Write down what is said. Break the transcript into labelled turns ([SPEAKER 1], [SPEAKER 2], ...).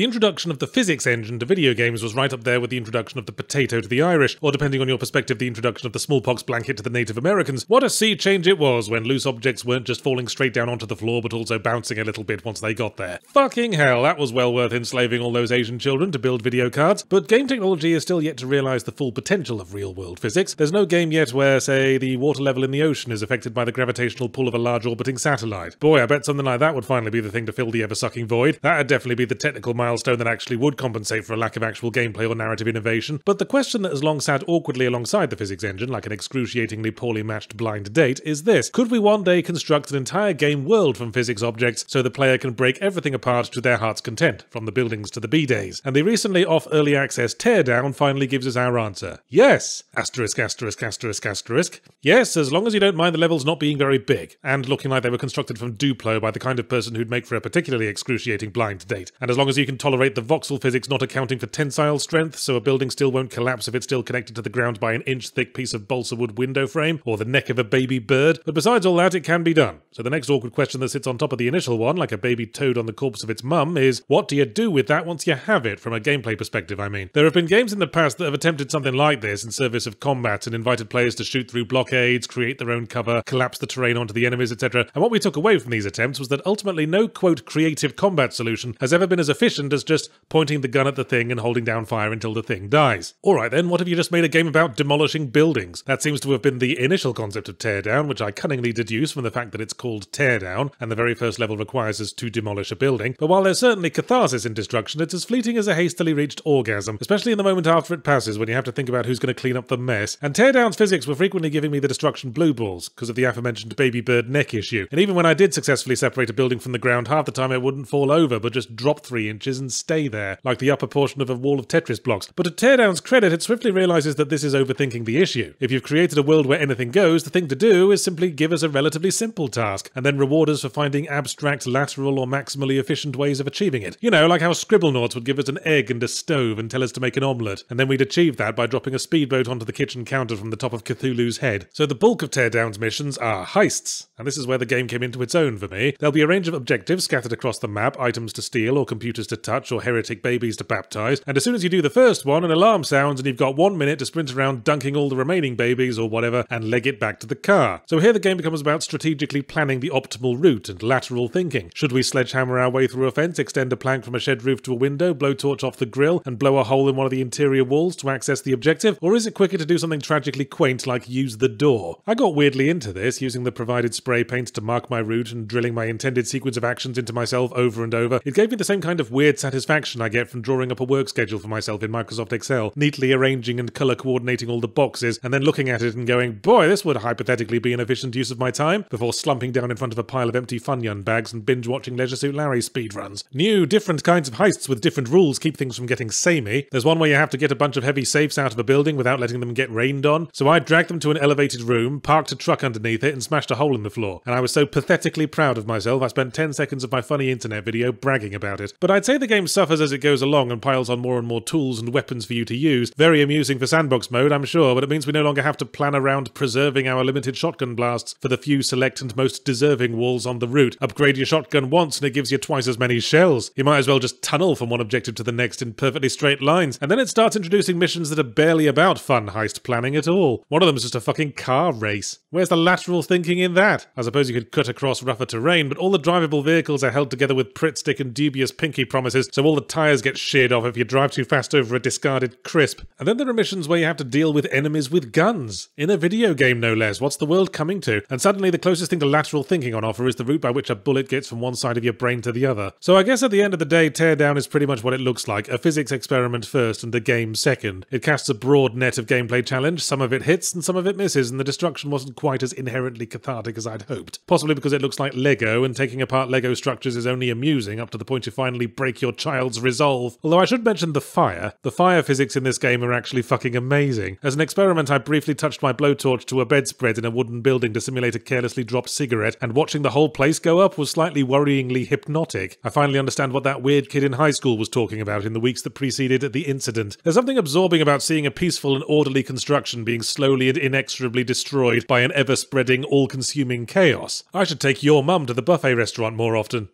[SPEAKER 1] The introduction of the physics engine to video games was right up there with the introduction of the potato to the Irish, or depending on your perspective, the introduction of the smallpox blanket to the Native Americans. What a sea change it was when loose objects weren't just falling straight down onto the floor, but also bouncing a little bit once they got there. Fucking hell, that was well worth enslaving all those Asian children to build video cards, but game technology is still yet to realize the full potential of real world physics. There's no game yet where, say, the water level in the ocean is affected by the gravitational pull of a large orbiting satellite. Boy, I bet something like that would finally be the thing to fill the ever sucking void. That'd definitely be the technical milestone that actually would compensate for a lack of actual gameplay or narrative innovation. But the question that has long sat awkwardly alongside the physics engine, like an excruciatingly poorly matched blind date, is this Could we one day construct an entire game world from physics objects so the player can break everything apart to their heart's content, from the buildings to the B days? And the recently off early access Teardown finally gives us our answer. Yes! Asterisk, asterisk, asterisk, asterisk. Yes, as long as you don't mind the levels not being very big, and looking like they were constructed from Duplo by the kind of person who'd make for a particularly excruciating blind date. And as long as you can tolerate the voxel physics not accounting for tensile strength, so a building still won't collapse if it's still connected to the ground by an inch thick piece of balsa wood window frame, or the neck of a baby bird. But besides all that, it can be done. So the next awkward question that sits on top of the initial one, like a baby toad on the corpse of its mum, is what do you do with that once you have it, from a gameplay perspective, I mean? There have been games in the past that have attempted something like this in service of combat and invited players to shoot through blockades, create their own cover, collapse the terrain onto the enemies, etc. And what we took away from these attempts was that ultimately no quote creative combat solution has ever been as efficient as just pointing the gun at the thing and holding down fire until the thing dies. Alright then, what if you just made a game about demolishing buildings? That seems to have been the initial concept of Teardown, which I cunningly deduce from the fact that it's called Teardown, and the very first level requires us to demolish a building. But while there's certainly catharsis in destruction, it's as fleeting as a hastily reached orgasm, especially in the moment after it passes when you have to think about who's going to clean up the mess. And Teardown's physics were frequently giving me the destruction blue balls, because of the aforementioned baby bird neck issue. And even when I did successfully separate a building from the ground, half the time it wouldn't fall over, but just drop three inches and stay there, like the upper portion of a wall of Tetris blocks. But to Teardown's credit, it swiftly realizes that this is overthinking the issue. If you've created a world where anything goes, the thing to do is simply give us a relatively simple task, and then reward us for finding abstract, lateral, or maximally efficient ways of achieving it. You know, like how Scribblenauts would give us an egg and a stove and tell us to make an omelette, and then we'd achieve that by dropping a speedboat onto the kitchen counter from the top of Cthulhu's head. So the bulk of Teardown's missions are heists, and this is where the game came into its own for me. There'll be a range of objectives scattered across the map, items to steal, or computers to touch, or heretic babies to baptize, and as soon as you do the first one, an alarm sounds and you've got one minute to sprint around dunking all the remaining babies or whatever and leg it back to the car. So here the game becomes about strategically planning the optimal route and lateral thinking. Should we sledgehammer our way through a fence, extend a plank from a shed roof to a window, blow torch off the grill, and blow a hole in one of the interior walls to access the objective? Or is it quicker to do something tragically quaint like use the door? I got weirdly into this, using the provided spray paint to mark my route and drilling my intended sequence of actions into myself over and over. It gave me the same kind of weird satisfaction I get from drawing up a work schedule for myself in Microsoft Excel, neatly arranging and color coordinating all the boxes, and then looking at it and going, boy, this would hypothetically be an efficient use of my time, before slumping down in front of a pile of empty Funyun bags and binge watching Leisure Suit Larry speedruns. New, different kinds of heists with different rules keep things from getting samey. There's one where you have to get a bunch of heavy safes out of a building without letting them get rained on, so I dragged them to an elevated room, parked a truck underneath it, and smashed a hole in the floor. And I was so pathetically proud of myself, I spent 10 seconds of my funny internet video bragging about it. But I'd say the game suffers as it goes along and piles on more and more tools and weapons for you to use. Very amusing for sandbox mode, I'm sure, but it means we no longer have to plan around preserving our limited shotgun blasts for the few select and most deserving walls on the route. Upgrade your shotgun once and it gives you twice as many shells. You might as well just tunnel from one objective to the next in perfectly straight lines. And then it starts introducing missions that are barely about fun heist planning at all. One of them is just a fucking car race. Where's the lateral thinking in that? I suppose you could cut across rougher terrain, but all the drivable vehicles are held together with Pritt stick and dubious pinky promises, so all the tyres get sheared off if you drive too fast over a discarded crisp. And then there are missions where you have to deal with enemies with guns. In a video game, no less. What's the world coming to? And suddenly the closest thing to lateral thinking on offer is the route by which a bullet gets from one side of your brain to the other. So I guess at the end of the day, Teardown is pretty much what it looks like a physics experiment first and a game second. It casts a broad net of gameplay challenge, some of it hits and some of it misses, and the destruction wasn't quite as inherently cathartic as I'd hoped. Possibly because it looks like Lego, and taking apart Lego structures is only amusing up to the point you finally break your child's resolve. Although I should mention the fire. The fire physics in this game are actually fucking amazing. As an experiment, I briefly touched my blowtorch to a bedspread in a wooden building to simulate a carelessly dropped cigarette, and watching the whole place go up was slightly worryingly hypnotic. I finally understand what that weird kid in high school was talking about in the weeks that preceded the incident. There's something absorbing about seeing a peaceful and orderly construction being slowly and inexorably destroyed by an ever spreading, all consuming chaos. I should take your mum to the buffet restaurant more often.